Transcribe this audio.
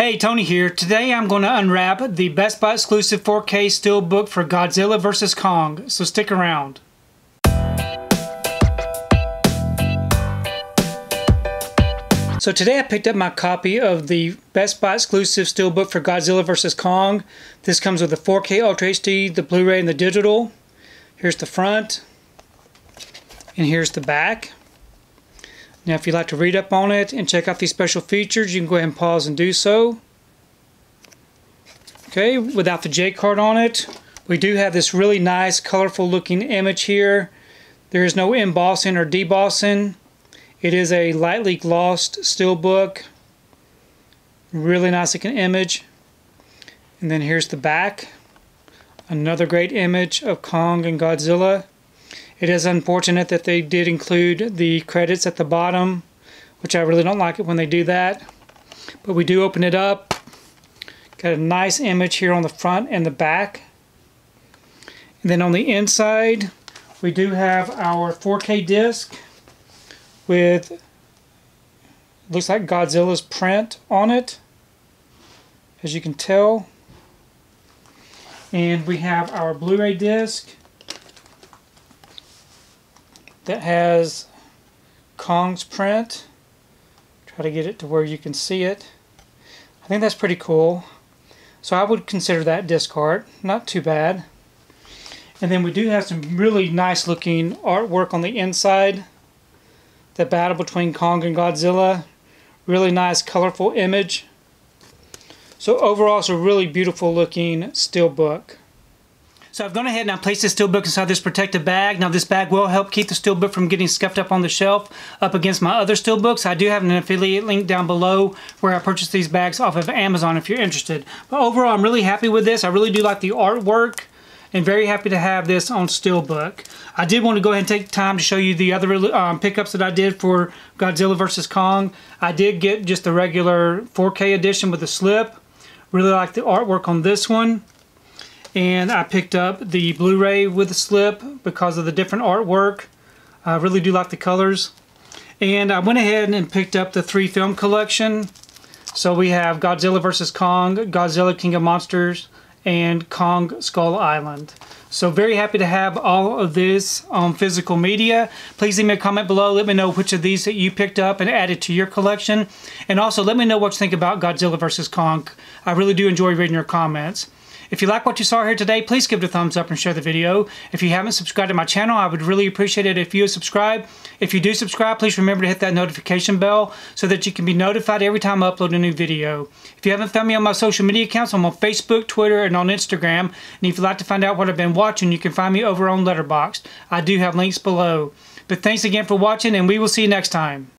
Hey, Tony here. Today I'm going to unwrap the Best Buy exclusive 4K Steelbook for Godzilla vs. Kong, so stick around. So today I picked up my copy of the Best Buy exclusive Steelbook for Godzilla vs. Kong. This comes with the 4K Ultra HD, the Blu-ray, and the digital. Here's the front, and here's the back. Now if you'd like to read up on it and check out these special features, you can go ahead and pause and do so. Okay, without the J card on it, we do have this really nice colorful looking image here. There is no embossing or debossing. It is a lightly glossed steelbook. Really nice looking image. And then here's the back. Another great image of Kong and Godzilla. It is unfortunate that they did include the credits at the bottom, which I really don't like it when they do that. But we do open it up. Got a nice image here on the front and the back. And then on the inside, we do have our 4K disc with looks like Godzilla's print on it as you can tell and we have our Blu-ray disc that has Kong's print. Try to get it to where you can see it. I think that's pretty cool. So I would consider that disc art. Not too bad. And then we do have some really nice looking artwork on the inside. The battle between Kong and Godzilla. Really nice colorful image. So overall it's a really beautiful looking steelbook. So I've gone ahead and I placed this steelbook inside this protective bag. Now this bag will help keep the steelbook from getting scuffed up on the shelf up against my other steelbooks. I do have an affiliate link down below where I purchased these bags off of Amazon if you're interested. But overall I'm really happy with this. I really do like the artwork and very happy to have this on steelbook. I did want to go ahead and take time to show you the other um, pickups that I did for Godzilla vs. Kong. I did get just the regular 4K edition with the slip. Really like the artwork on this one and I picked up the Blu-ray with the slip because of the different artwork. I really do like the colors. And I went ahead and picked up the three film collection. So we have Godzilla vs. Kong, Godzilla King of Monsters, and Kong Skull Island. So very happy to have all of this on physical media. Please leave me a comment below. Let me know which of these that you picked up and added to your collection. And also let me know what you think about Godzilla vs. Kong. I really do enjoy reading your comments. If you like what you saw here today, please give it a thumbs up and share the video. If you haven't subscribed to my channel, I would really appreciate it if you subscribe. If you do subscribe, please remember to hit that notification bell so that you can be notified every time I upload a new video. If you haven't found me on my social media accounts, I'm on Facebook, Twitter, and on Instagram. And if you'd like to find out what I've been watching, you can find me over on Letterboxd. I do have links below. But thanks again for watching, and we will see you next time.